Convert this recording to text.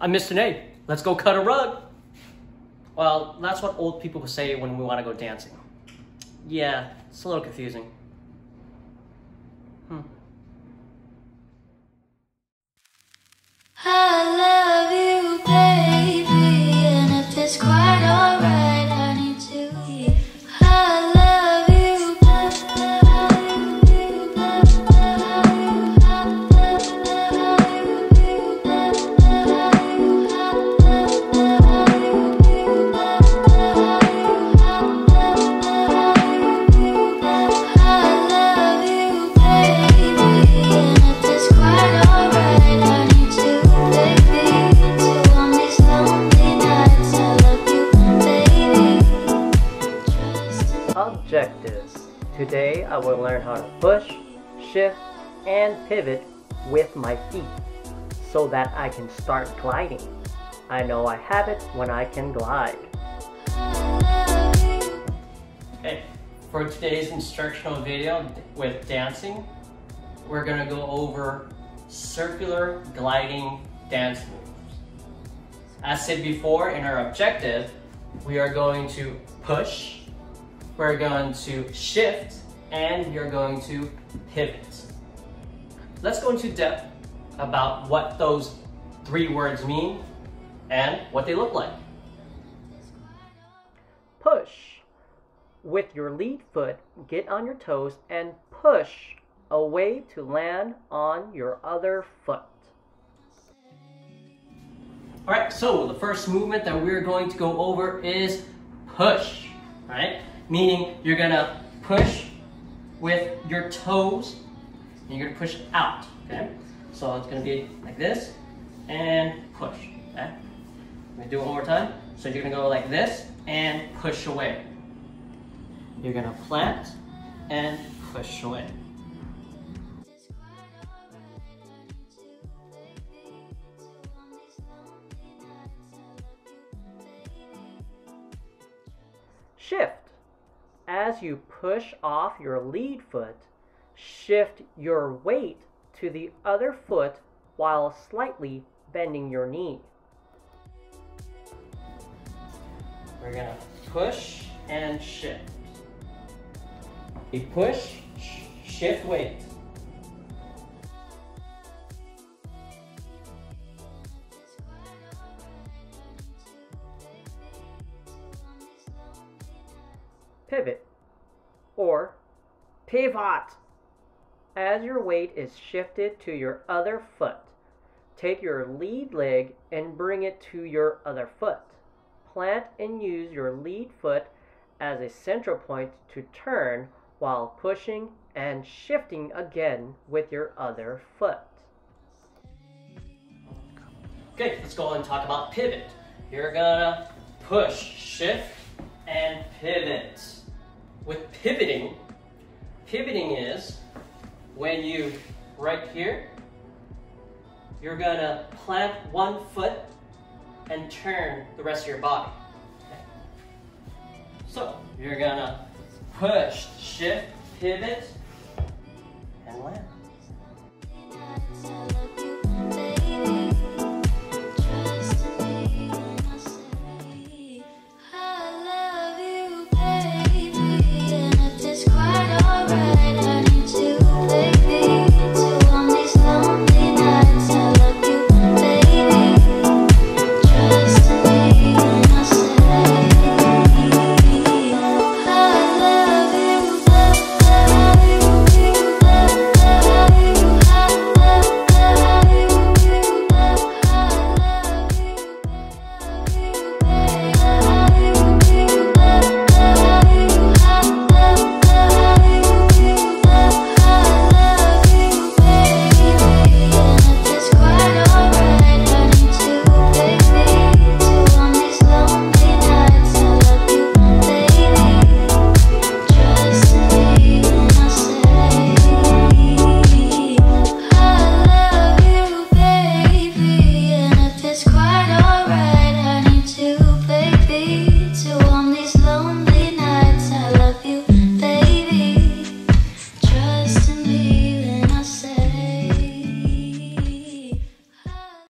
I'm Mr. Ney. Let's go cut a rug. Well, that's what old people say when we want to go dancing. Yeah, it's a little confusing. Hmm. I love you, Today I will learn how to push, shift, and pivot with my feet so that I can start gliding. I know I have it when I can glide. Okay, for today's instructional video with dancing, we're gonna go over circular gliding dance moves. As said before in our objective, we are going to push, we're going to shift, and you're going to pivot. Let's go into depth about what those three words mean and what they look like. Push. With your lead foot, get on your toes and push away to land on your other foot. All right, so the first movement that we're going to go over is push, right? Meaning you're gonna push with your toes and you're gonna push out, okay? So it's gonna be like this and push, okay? Let me do it one more time. So you're gonna go like this and push away. You're gonna plant and push away. Shift. As you push off your lead foot, shift your weight to the other foot while slightly bending your knee. We're gonna push and shift. A push, sh- shift weight. Pivot or pivot. As your weight is shifted to your other foot, take your lead leg and bring it to your other foot. Plant and use your lead foot as a central point to turn while pushing and shifting again with your other foot. Okay, let's go and talk about pivot. You're gonna push, shift, and pivot. With pivoting, pivoting is when you, right here, you're gonna plant one foot and turn the rest of your body. Okay? So, you're gonna push, shift, pivot, and land.